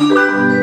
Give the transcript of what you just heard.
Música